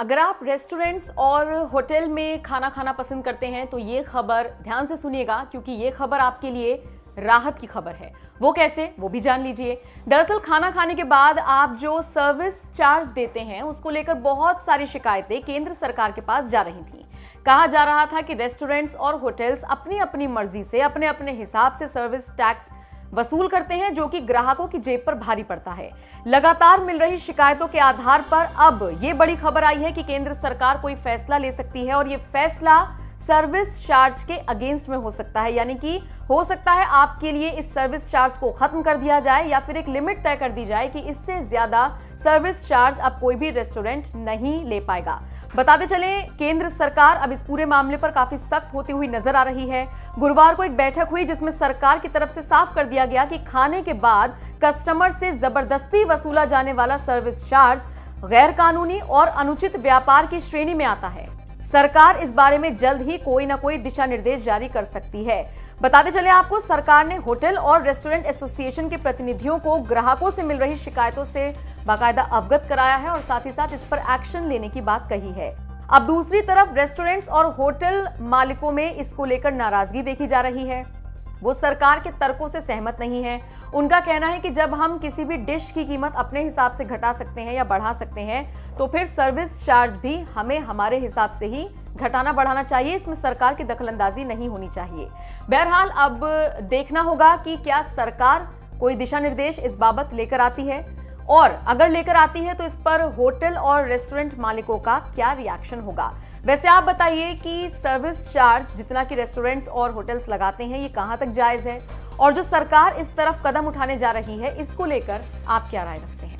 अगर आप रेस्टोरेंट्स और होटल में खाना खाना पसंद करते हैं तो ये खबर ध्यान से सुनिएगा, क्योंकि ये खबर आपके लिए राहत की खबर है। वो कैसे? वो भी जान लीजिए। दरअसल खाना खाने के बाद आप जो सर्विस चार्ज देते हैं, उसको लेकर बहुत सारी शिकायतें केंद्र सरकार के पास जा रही थी। कहा जा रहा था कि रेस्टोरेंट्स और होटल्स अपनी अपनी मर्ज़ी से अपने अपने हिसाब से सर्विस टैक्स वसूल करते हैं जो कि ग्राहकों की जेब पर भारी पड़ता है। लगातार मिल रही शिकायतों के आधार पर अब ये बड़ी खबर आई है कि केंद्र सरकार कोई फैसला ले सकती है और ये फैसला सर्विस चार्ज के अगेंस्ट में हो सकता है, यानी कि हो सकता है आपके लिए इस सर्विस चार्ज को खत्म कर दिया जाए या फिर एक लिमिट तय कर दी जाए कि इससे ज़्यादा सर्विस चार्ज अब कोई भी रेस्टोरेंट नहीं ले पाएगा। बताते चले, केंद्र सरकार अब इस पूरे मामले पर काफ़ी सख्त होती हुई नज़र आ रही है। गुरुवार को एक बैठक हुई जिसमें सरकार की तरफ़ से साफ़ कर दिया गया कि खाने के बाद कस्टमर से ज़बरदस्ती वसूला जाने वाला सर्विस चार्ज गैर कानूनी और अनुचित व्यापार की श्रेणी में आता है। सरकार इस बारे में जल्द ही कोई ना कोई दिशा निर्देश जारी कर सकती है। बताते चले आपको, सरकार ने होटल और रेस्टोरेंट एसोसिएशन के प्रतिनिधियों को ग्राहकों से मिल रही शिकायतों से बाकायदा अवगत कराया है और साथ ही साथ इस पर एक्शन लेने की बात कही है। अब दूसरी तरफ़ रेस्टोरेंट्स और होटल मालिकों में इसको लेकर नाराज़गी देखी जा रही है। वो सरकार के तर्कों से सहमत नहीं है। उनका कहना है कि जब हम किसी भी डिश की कीमत अपने हिसाब से घटा सकते हैं या बढ़ा सकते हैं तो फिर सर्विस चार्ज भी हमें हमारे हिसाब से ही घटाना, बढ़ाना चाहिए। इसमें सरकार की दखलंदाजी नहीं होनी चाहिए। बहरहाल, अब देखना होगा कि क्या सरकार कोई दिशा निर्देश इस बाबत लेकर आती है। और अगर लेकर आती है तो इस पर होटल और रेस्टोरेंट मालिकों का क्या रिएक्शन होगा? वैसे आप बताइए कि सर्विस चार्ज जितना कि रेस्टोरेंट्स और होटल्स लगाते हैं, ये कहाँ तक जायज़ है? और जो सरकार इस तरफ़ कदम उठाने जा रही है, इसको लेकर आप क्या राय रखते हैं?